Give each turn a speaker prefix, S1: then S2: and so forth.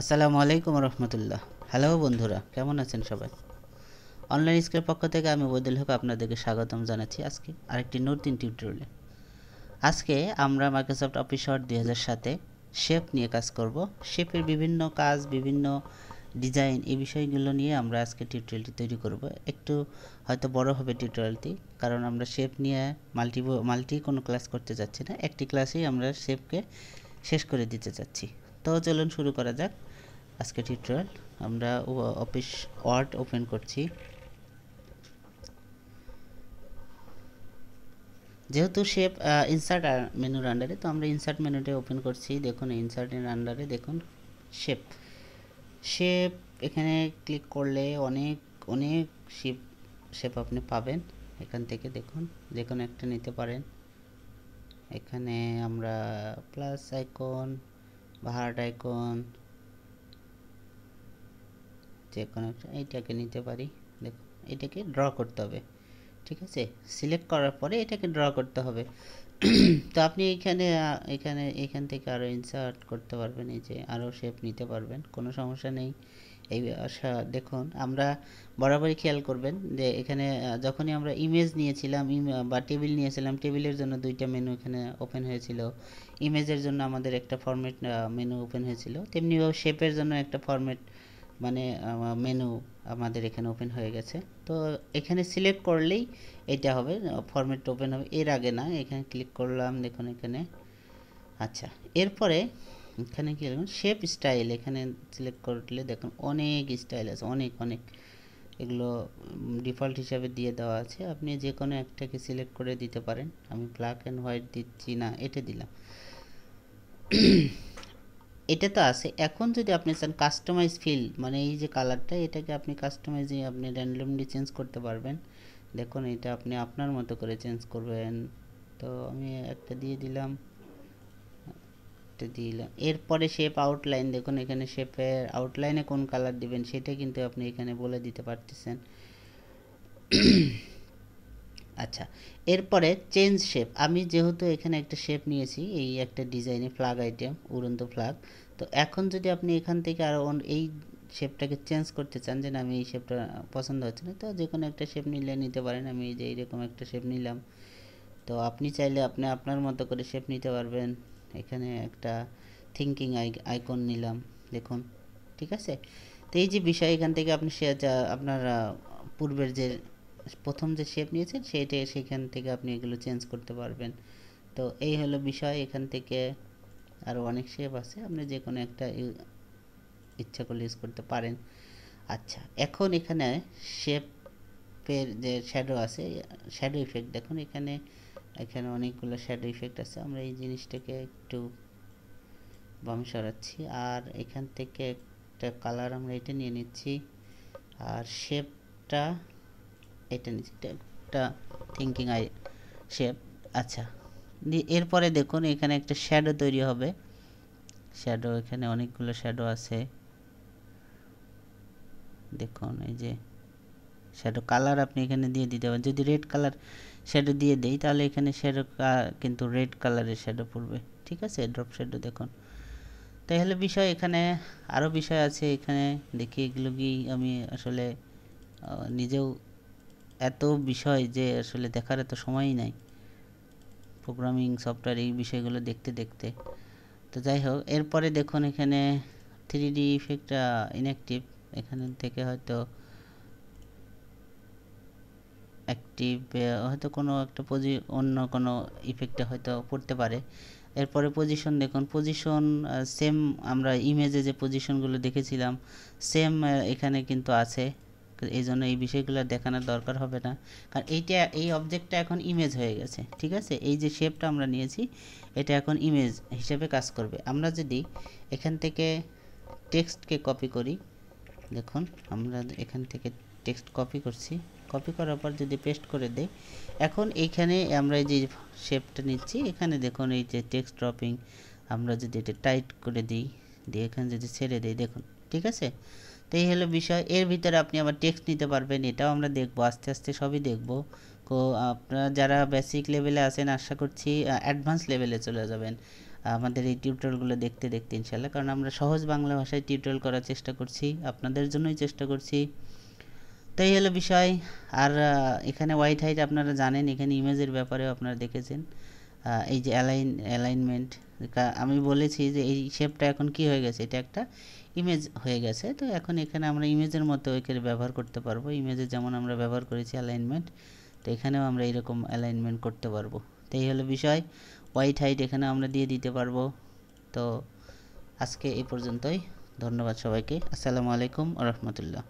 S1: আসসালামু আলাইকুম রহমতুল্লাহ। হ্যালো বন্ধুরা, কেমন আছেন সবাই? অনলাইন স্কুলের পক্ষ থেকে আমি বদিল হক আপনাদেরকে স্বাগতম জানাচ্ছি আজকে আরেকটি নতুন টিউটোরিয়ালে আজকে আমরা মাইক্রোসফট অফিস ওয়ার্ড দুই হাজার সাতে শেপ নিয়ে কাজ করব। শেপের বিভিন্ন কাজ, বিভিন্ন ডিজাইন এই বিষয়গুলো নিয়ে আমরা আজকে টিউটোরিয়ালটি তৈরি করব। একটু হয়তো বড় হবে টিউটোরিয়ালটি কারণ আমরা শেপ নিয়ে মাল্টি মাল্টি কোনো ক্লাস করতে যাচ্ছি না। একটি ক্লাসেই আমরা শেপকে শেষ করে দিতে চাচ্ছি তো চলুন শুরু করা যাক। আজকে টিউটোরিয়াল। আমরা অফিস ওয়ার্ড ওপেন করছি। যেহেতু শেপ ইনসার্ট মেনুর আন্ডারে তো আমরা ইনসার্ট মেনুতে ওপেন করছি। দেখুন ইনসার্টের আন্ডারে দেখুন শেপ শেপ এখানে ক্লিক করলে অনেক অনেক শেপ শেপ আপনি পাবেন। এখান থেকে দেখুন, যে কোনো একটা নিতে পারেন। এখানে আমরা প্লাস আইকন বা হার্ট আইকন যে কোনো এইটাকে নিতে পারি। দেখুন এটাকে ড্র করতে হবে, ঠিক আছে? সিলেক্ট করার পরে এটাকে ড্র করতে হবে। তো আপনি এখানে এখানে, এখান থেকে আরও ইনসার্ট করতে পারবেন, এই যে আরও শেপ নিতে পারবেন, কোনো সমস্যা নেই। এই আশা দেখুন, আমরা বরাবরই খেয়াল করবেন যে এখানে, যখনই আমরা ইমেজ নিয়েছিলাম বা টেবিল নিয়েছিলাম টেবিলের জন্য দুইটা মেনু এখানে ওপেন হয়েছিল। ইমেজের জন্য আমাদের একটা ফরম্যাট মেনু ওপেন হয়েছিল। তেমনিও শেপের জন্য একটা ফরম্যাট মানে মেনু আমাদের এখানে ওপেন হয়ে গেছে। তো এখানে সিলেক্ট করলেই এটা হবে ফরম্যাট ওপেন হবে। এর আগে না, এখানে ক্লিক করলাম, দেখুন এখানে। আচ্ছা এরপরে এখানে কি দেখুন শেপ স্টাইল এখানে সিলেক্ট করলে দেখুন অনেক স্টাইল আছে, অনেক অনেক। এগুলো ডিফল্ট হিসাবে দিয়ে দেওয়া আছে। আপনি যে কোনো একটাকে সিলেক্ট করে দিতে পারেন। আমি ব্ল্যাক অ্যান্ড হোয়াইট দিচ্ছি না, এটা দিলাম। এটা তো আছে। এখন যদি আপনি চান কাস্টমাইজ ফিল মানে এই যে কালারটা এটাকে আপনি কাস্টমাইজ আপনি র্যান্ডমলি চেঞ্জ করতে পারবেন। দেখুন, এটা আপনি আপনার মতো করে চেঞ্জ করবেন। তো আমি একটা দিয়ে দিলাম, একটা দিলাম। এরপরে শেপ আউটলাইন দেখুন এখানে শেপের আউটলাইনে কোন কালার দিবেন, সেটা কিন্তু আপনি এখানে বলে দিতে পারতেছেন। আচ্ছা এরপরে চেঞ্জ শেপ আমি যেহেতু এখানে একটা শেপ নিয়েছি, এই একটা ডিজাইনে ফ্ল্যাগ আইটেম উড়ন্ত ফ্ল্যাগ তো এখন যদি আপনি এখান থেকে আরও এই শেপটাকে চেঞ্জ করতে চান যে না আমি এই শেপটা পছন্দ হচ্ছে না, তো যে কোনো একটা শেপ নিলে নিতে পারেন, আমি যে এইরকম একটা শেপ নিলাম। তো আপনি চাইলে আপনি, আপনার মতো করে শেপ নিতে পারবেন। এখানে একটা থিঙ্কিং আইকন নিলাম, দেখুন, ঠিক আছে? তো এই যে বিষয়, এখান থেকে আপনি সে আপনার পূর্বের যে প্রথম যে শেপ নিয়েছেন, সেইটা সেখান থেকে আপনি এগুলো চেঞ্জ করতে পারবেন। তো এই হলো বিষয়, এখান থেকে আরও অনেক শেপ আছে, আপনি যে কোনো একটা ইচ্ছা করলে ইউজ করতে পারেন। আচ্ছা এখন এখানে শেপের যে শ্যাডো আছে শ্যাডো ইফেক্ট দেখুন এখানে এখানে অনেকগুলো শ্যাডো ইফেক্ট আছে, আমরা এই জিনিসটাকে একটু বাম সরাচ্ছি, আর এখান থেকে একটা কালার আমরা এটা নিয়ে নিচ্ছি, আর শেপটা এটা নিচে একটা থিঙ্কিং আই শেপ আচ্ছা। এরপরে দেখুন, এখানে একটা শ্যাডো তৈরি হবে। শ্যাডো এখানে অনেকগুলো শ্যাডো আছে। দেখুন, এই যে শ্যাডো কালার আপনি এখানে দিয়ে দিতে পারেন। যদি রেড কালার শ্যাডো দিয়ে দেই, তাহলে এখানে শ্যাডো কিন্তু রেড কালারের শ্যাডো পড়বে। ঠিক আছে? ড্রপ শ্যাডো দেখুন। তাই হলে বিষয় এখানে আরও বিষয় আছে এখানে। দেখি এগুলো কি আমি আসলে নিজেও এত বিষয় যে আসলে দেখার এত সময়ই নাই। প্রোগ্রামিং সফটওয়্যার এই বিষয়গুলো দেখতে দেখতে। তো যাই হোক, এরপরে দেখুন এখানে থ্রি ডি ইফেক্ট ইনঅ্যাক্টিভ এখান থেকে হয়তো অ্যাক্টিভ হয়তো কোনো একটা পজি অন্য কোনো ইফেক্টে হয়তো পড়তে পারে। এরপরে পজিশন দেখুন পজিশন সেম আমরা ইমেজে যে পজিশনগুলো দেখেছিলাম সেম এখানে কিন্তু আছে। এই জন্য এই বিষয়গুলো দেখানোর দরকার হবে না। কারণ এইটা, এই অবজেক্টটা এখন ইমেজ হয়ে গেছে, ঠিক আছে? এই যে শেপটা আমরা নিয়েছি, এটা এখন ইমেজ হিসেবে কাজ করবে। আমরা যদি এখান থেকে টেক্সটকে কপি করি, দেখুন, আমরা এখান থেকে টেক্সট কপি করছি। কপি করার পর যদি পেস্ট করে দেই, এখন এইখানে আমরা এই যে শেপটা নিচ্ছি, এখানে দেখুন এই যে টেক্সট ড্রপিং আমরা যদি এটা টাইট করে দিই, দিয়ে এখানে যদি ছেড়ে দিই, দেখুন, ঠিক আছে? তো এই হলো বিষয়। এর ভিতরে আপনি আবার টেক্সট নিতে পারবেন, এটাও আমরা দেখব, আস্তে আস্তে সবই দেখব। তো আপনারা যারা বেসিক লেভেলে আছেন, আশা করছি অ্যাডভান্স লেভেলে চলে যাবেন। আমাদের এই টিউটোরিয়ালগুলো দেখতে দেখতে ইনশাল্লাহ কারণ আমরা সহজ বাংলা ভাষায় টিউটোরিয়াল করার চেষ্টা করছি, আপনাদের জন্যই চেষ্টা করছি। তো এই হলো বিষয়। আর এখানে হোয়াইট হাইট আপনারা জানেন, এখানে ইমেজের ব্যাপারেও আপনারা দেখেছেন। এই যে অ্যালাইন অ্যালাইনমেন্ট আমি বলেছি যে এই শেপটা এখন কি হয়ে গেছে? এটা একটা ইমেজ হয়ে গেছে। তো এখন এখানে আমরা ইমেজের মতো একে ব্যবহার করতে পারব। ইমেজে যেমন আমরা ব্যবহার করেছি অ্যালাইনমেন্ট তো এখানেও আমরা এরকম অ্যালাইনমেন্ট করতে পারব। তো এই হলো বিষয়। হোয়াইট হাইট এখানে আমরা দিয়ে দিতে পারব। তো আজকে এই পর্যন্তই। ধন্যবাদ সবাইকে। আসসালামু আলাইকুম রহমতুল্লাহ।